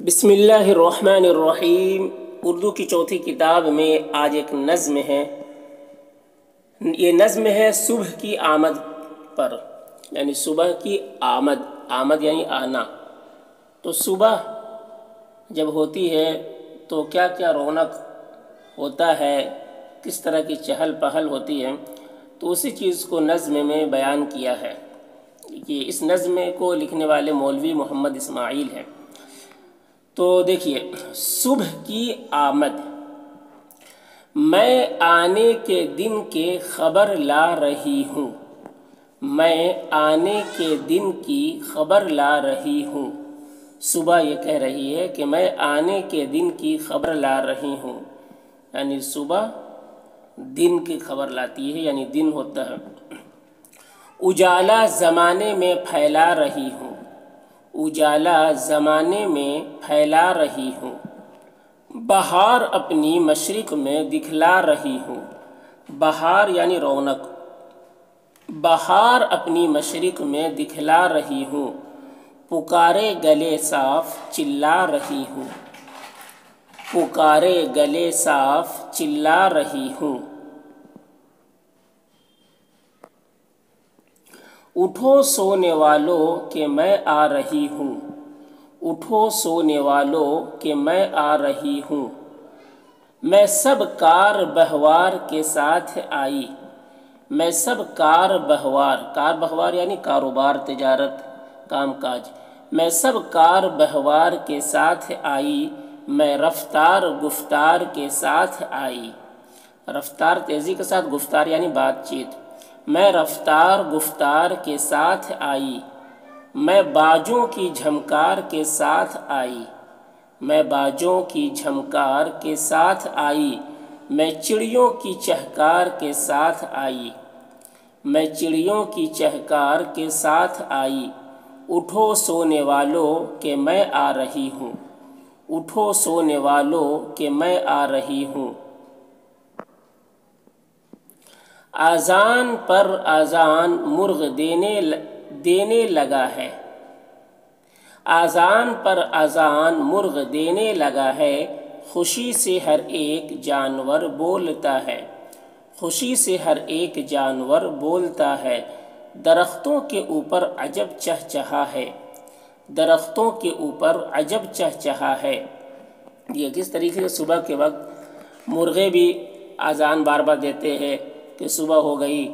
बिस्मिल्लाहिर्रहमानिर्रहीम। उर्दू की चौथी किताब में आज एक नज़्म है। ये नज़्म है सुबह की आमद पर, यानी सुबह की आमद आमद यानी आना। तो सुबह जब होती है तो क्या क्या रौनक होता है, किस तरह की चहल पहल होती है तो उसी चीज़ को नज़्म में बयान किया है कि इस नज़्म को लिखने वाले मौलवी मोहम्मद इस्माइल हैं। तो देखिए, सुबह की आमद। मैं आने के दिन के खबर ला रही हूँ। मैं आने के दिन की खबर ला रही हूँ। सुबह ये कह रही है कि मैं आने के दिन की खबर ला रही हूँ। यानी सुबह दिन की खबर लाती है, यानी दिन होता है। उजाला ज़माने में फैला रही हूँ। उजाला ज़माने में फैला रही हूँ। बहार अपनी मशरक़ में दिखला रही हूँ। बहार यानी रौनक। बहार अपनी मशरक़ में दिखला रही हूँ। पुकारे गले साफ़ चिल्ला रही हूँ। पुकारे गले साफ़ चिल्ला रही हूँ। उठो सोने वालों के मैं आ रही हूँ। उठो सोने वालों के मैं आ रही हूँ। मैं सब कार बहवार के साथ आई। मैं सब कार बहवार कार बहवार यानी कारोबार, तजारत, कामकाज। मैं सब कार बहवार के साथ आई। मैं रफ्तार, गुफ्तार के साथ आई। रफ्तार, तेज़ी के साथ गुफ्तार यानी बातचीत। मैं रफ्तार गुफ्तार के साथ आई। मैं बाजों की झमकार के साथ आई। मैं बाजों की झमकार के साथ आई। मैं चिड़ियों की चहकार के साथ आई। मैं चिड़ियों की चहकार के साथ आई। उठो सोने वालों के मैं आ रही हूँ। उठो सोने वालों के मैं आ रही हूँ। आज़ान पर आज़ान मुर्ग देने देने लगा है। आज़ान पर आज़ान मुर्ग देने लगा है, खुशी से हर एक जानवर बोलता है। खुशी से हर एक जानवर बोलता है, दरख्तों के ऊपर अजब चहचहा है। दरख्तों के ऊपर अजब चहचहा है। ये किस तरीके से सुबह के वक्त मुर्गे भी आज़ान बार बार देते हैं कि सुबह हो गई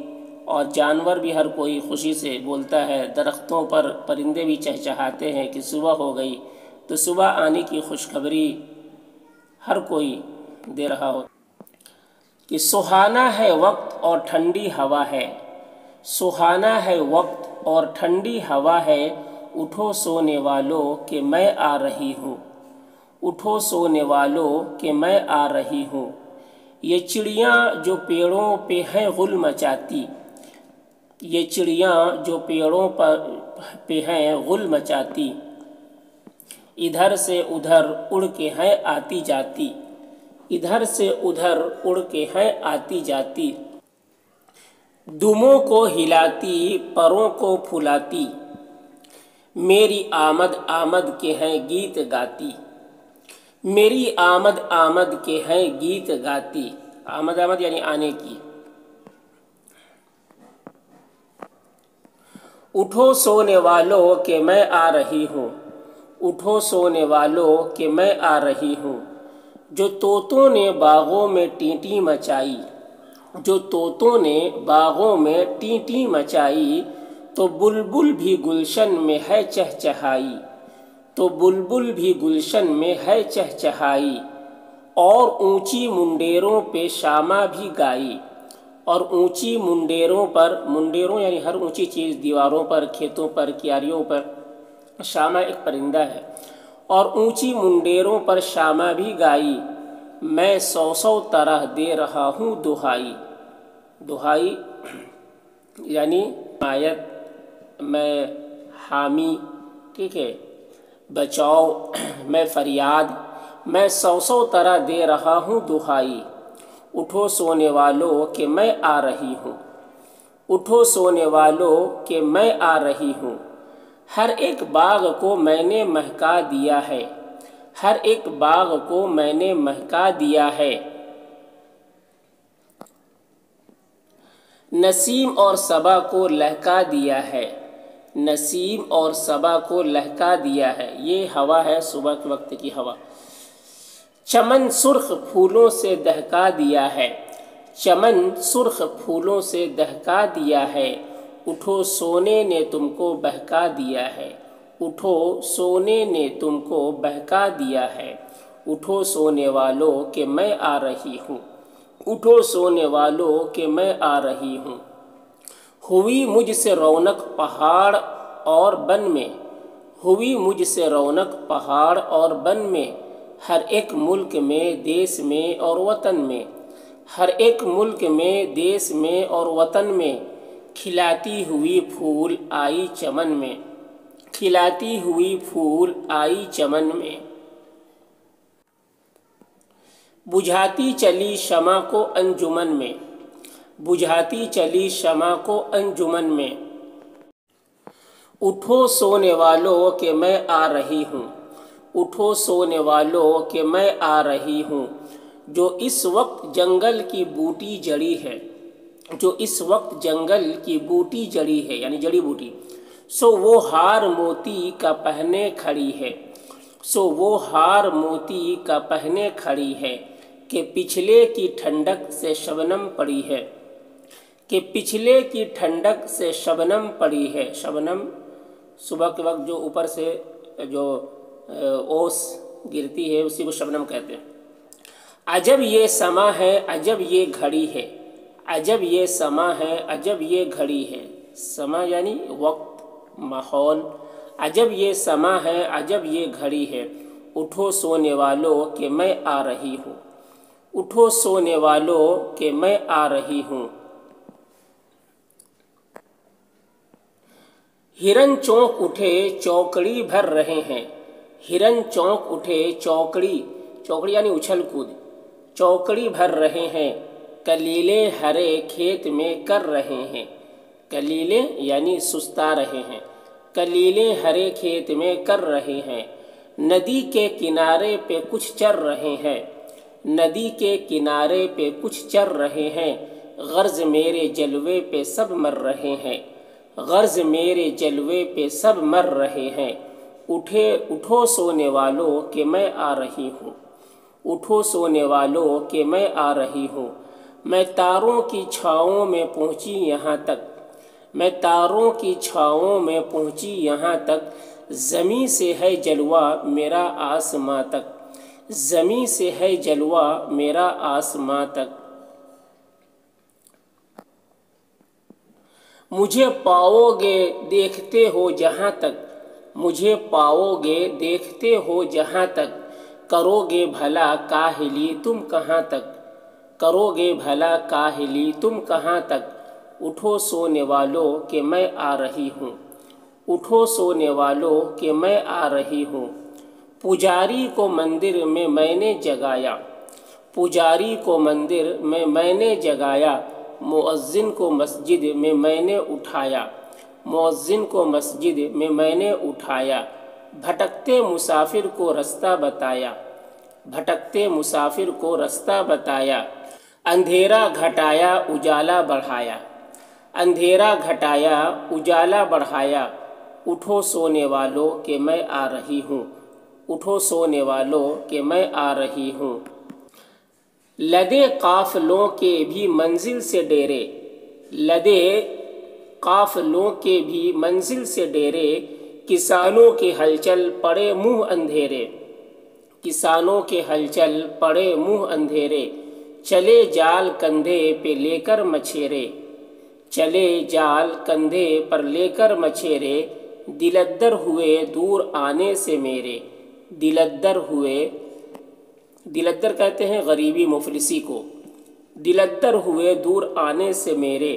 और जानवर भी हर कोई खुशी से बोलता है, दरख्तों पर परिंदे भी चहचहाते हैं कि सुबह हो गई तो सुबह आने की खुशखबरी हर कोई दे रहा हो। कि सुहाना है वक्त और ठंडी हवा है, सुहाना है वक्त और ठंडी हवा है, उठो सोने वालों कि मैं आ रही हूँ, उठो सोने वालों कि मैं आ रही हूँ। ये चिड़ियाँ जो पेड़ों पे हैं गुल मचाती। ये चिड़ियाँ जो पेड़ों पर पे हैं गुल मचाती। इधर से उधर उड़ के हैं, आती जाती। इधर से उधर उड़ के हैं, आती जाती। दुमों को हिलाती, परों को फुलाती। मेरी आमद आमद के हैं, गीत गाती। मेरी आमद आमद के हैं गीत गाती। आमद आमद यानी आने की। उठो सोने वालों के मैं आ रही हूँ। उठो सोने वालों के मैं आ रही हूँ। जो तोतों ने बागों में टीटी मचाई, जो तोतों ने बागों में टीटी मचाई तो बुलबुल भी गुलशन में है चहचहाई। तो बुलबुल भी गुलशन में है चहचहाई, और ऊँची मुंडेरों पे शामा भी गाई। और ऊँची मुंडेरों पर, मुंडेरों यानी हर ऊँची चीज़ दीवारों पर, खेतों पर, क्यारियों पर, शामा एक परिंदा है। और ऊँची मुंडेरों पर शामा भी गाई। मैं सौ सौ तरह दे रहा हूँ दुहाई। दुहाई यानी आयत, मैं हामी, ठीक है? बचाओ। मैं फरियाद, मैं सौ सौ तरह दे रहा हूँ दुहाई। उठो सोने वालों के मैं आ रही हूँ। उठो सोने वालों के मैं आ रही हूँ। हर एक बाग को मैंने महका दिया है। हर एक बाग को मैंने महका दिया है। नसीम और सबा को लहका दिया है। नसीम और सबा को लहका दिया है। ये हवा है, सुबह के वक्त की हवा। चमन सुर्ख फूलों से दहका दिया है। चमन सुर्ख फूलों से दहका दिया है। उठो सोने ने तुमको बहका दिया है। उठो सोने ने तुमको बहका दिया है। उठो सोने वालों के मैं आ रही हूँ। उठो सोने वालों के मैं आ रही हूँ। हुई मुझसे रौनक पहाड़ और बन में। हुई मुझसे रौनक पहाड़ और बन में। हर एक मुल्क में, देश में और वतन में। हर एक मुल्क में, देश में और वतन में। खिलाती हुई फूल आई चमन में। खिलाती हुई फूल आई चमन में। बुझाती चली शमा को अंजुमन में। बुझाती चली शमा को अंजुमन में। उठो सोने वालों के मैं आ रही हूँ। उठो सोने वालों के मैं आ रही हूँ। जो इस वक्त जंगल की बूटी जड़ी है, जो इस वक्त जंगल की बूटी जड़ी है, यानी जड़ी बूटी, सो वो हार मोती का पहने खड़ी है। सो वो हार मोती का पहने खड़ी है, कि पिछले की ठंडक से शबनम पड़ी है। कि पिछले की ठंडक से शबनम पड़ी है। शबनम, सुबह के वक्त जो ऊपर से जो ओस गिरती है, उसी को शबनम कहते हैं। अजब ये समा है, अजब ये घड़ी है। अजब ये समा है, अजब ये घड़ी है। समा यानी वक्त, माहौल। अजब ये समा है, अजब ये घड़ी है। उठो सोने वालों के मैं आ रही हूँ। उठो सोने वालों के मैं आ रही हूँ। हिरन चौंक उठे, चौकड़ी भर रहे हैं। हिरन चौंक उठे, चौकड़ी चौकड़ी यानी उछल कूद। चौकड़ी भर रहे हैं, कलीले हरे खेत में कर रहे हैं। कलीले यानी सुस्ता रहे हैं, कलीले हरे खेत में कर रहे हैं। नदी के किनारे पे कुछ चर रहे हैं, नदी के किनारे पे कुछ चर रहे हैं। गर्ज मेरे जलवे पे सब मर रहे हैं। गर्ज मेरे जलवे पे सब मर रहे हैं। उठे, उठो सोने वालों के मैं आ रही हूँ। उठो सोने वालों के मैं आ रही हूँ। मैं तारों की छाओं में पहुँची यहाँ तक। मैं तारों की छाओं में पहुँची यहाँ तक। ज़मी से है जलवा मेरा आसमां तक। ज़मी से है जलवा मेरा आसमां तक। मुझे पाओगे देखते हो जहाँ तक। मुझे पाओगे देखते हो जहाँ तक। करोगे भला काहली तुम कहाँ तक। करोगे भला काहली तुम कहाँ तक। उठो सोने वालों के मैं आ रही हूँ। उठो सोने वालों के मैं आ रही हूँ। पुजारी को मंदिर में मैंने जगाया। पुजारी को मंदिर में मैंने जगाया। मुअज्जिन को मस्जिद में मैंने उठाया। मुअज्जिन को मस्जिद में मैंने उठाया। भटकते मुसाफिर को रास्ता बताया। भटकते मुसाफिर को रास्ता बताया। अंधेरा घटाया, उजाला बढ़ाया। अंधेरा घटाया, उजाला बढ़ाया। उठो सोने वालों के मैं आ रही हूँ। उठो सोने वालों के मैं आ रही हूँ। लदे काफलों के भी मंजिल से डेरे। लदे काफलों के भी मंजिल से डेरे, किसानों के हलचल पड़े मुँह अंधेरे। किसानों के हलचल पड़े मुँह अंधेरे। चले जाल कंधे पे लेकर मछेरे। चले जाल कंधे पर लेकर मछेरे, दिलद्दर हुए दूर आने से मेरे। दिलद्दर हुए दिलद्दर कहते हैं गरीबी मुफलिसी को। दिलद्दर हुए दूर आने से मेरे,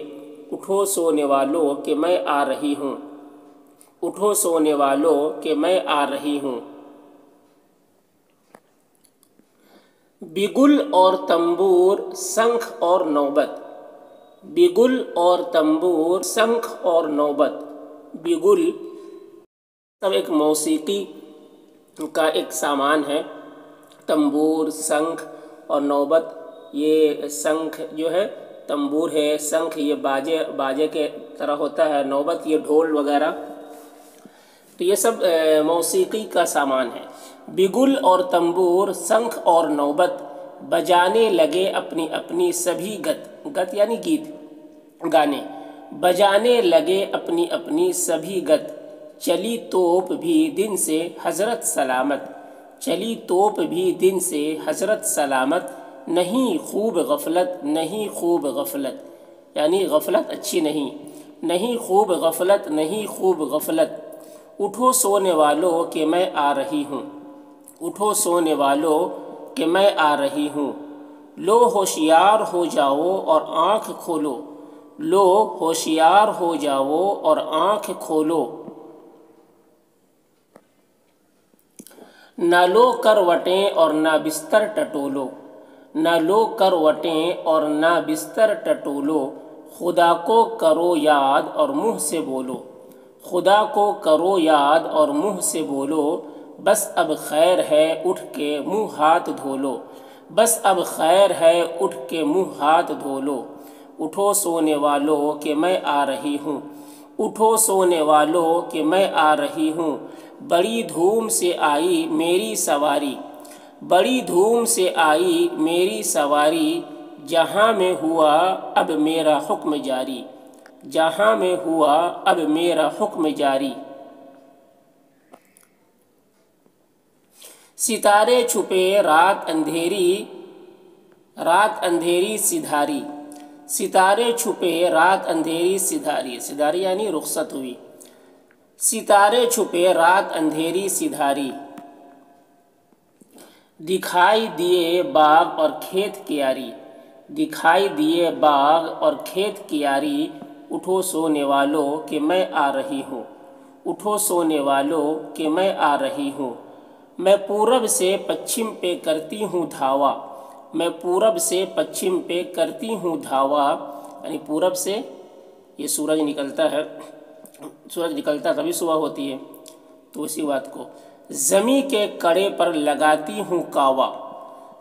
उठो सोने वालों के मैं आ रही हूँ। उठो सोने वालों के मैं आ रही हूँ। बिगुल और तंबूर, शंख और नौबत। बिगुल और तंबूर, शंख और नौबत। बिगुल सब एक मौसीकी का एक सामान है। तंबूर, शंख और नौबत। ये शंख जो है, तंबूर है, शंख ये बाजे बाजे के तरह होता है, नौबत ये ढोल वगैरह। तो ये सब मौसीकी का सामान है। बिगुल और तंबूर, शंख और नौबत, बजाने लगे अपनी अपनी सभी गत गत यानी गीत, गाने। बजाने लगे अपनी अपनी सभी गत, चली तोप भी दिन से हज़रत सलामत। चली तोप भी दिन से हज़रत सलामत, नहीं खूब गफलत, नहीं खूब गफलत। यानी गफलत अच्छी नहीं नहीं खूब गफलत, नहीं खूब गफलत। उठो सोने वालों कि मैं आ रही हूँ। उठो सोने वालों कि मैं आ रही हूँ। लो होशियार हो जाओ और आँख खोलो। लो होशियार हो जाओ और आँख खोलो। न लो करवटें और न बिस्तर टटोलो। न लो करवटें और न बिस्तर टटोलो। खुदा को करो याद और मुँह से बोलो। खुदा को करो याद और मुँह से बोलो। बस अब खैर है उठ के मुँह हाथ धो लो बस अब खैर है उठ के मुँह हाथ धो लो उठो सोने वालों कि मैं आ रही हूँ। उठो सोने वालों कि मैं आ रही हूँ। बड़ी धूम से आई मेरी सवारी। बड़ी धूम से आई मेरी सवारी। जहाँ में हुआ, अब मेरा हुक्म जारी। जहाँ में हुआ, अब मेरा हुक्म जारी। सितारे छुपे रात अंधेरी। रात अंधेरी सिधारी। सितारे छुपे, रात अंधेरी सिधारी। सिधारी यानी रुखसत हुई। सितारे छुपे, रात अंधेरी सिधारी। दिखाई दिए बाग और खेत कियारी। दिखाई दिए बाग और खेत कियारी। उठो सोने वालों कि मैं आ रही हूँ। उठो सोने वालों कि मैं आ रही हूँ। मैं पूरब से पश्चिम पे करती हूँ धावा। मैं पूरब से पश्चिम पे करती हूँ धावा। यानी पूरब से ये सूरज निकलता है, सूरज निकलता तभी सुबह होती है। तो इसी बात को, ज़मी के कड़े पर लगाती हूँ कावा।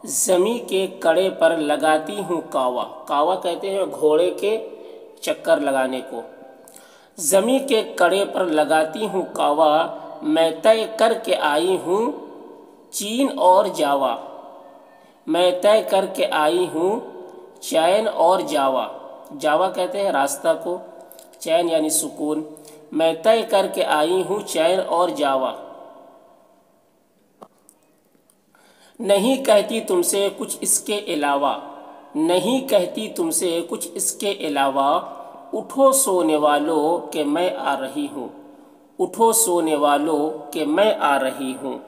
ज़मी के कड़े पर लगाती हूँ कावा। कावा कहते हैं घोड़े के चक्कर लगाने को। ज़मी के कड़े पर लगाती हूँ कावा। मैं तय करके आई हूँ चीन और जावा। मैं तय करके आई हूँ, चैन और जावा। जावा कहते हैं रास्ता को, चैन यानी सुकून। मैं तय करके आई हूँ, चैन और जावा। नहीं कहती तुमसे कुछ इसके अलावा, नहीं कहती तुमसे कुछ इसके अलावा, उठो सोने वालों के मैं आ रही हूँ, उठो सोने वालों के मैं आ रही हूँ।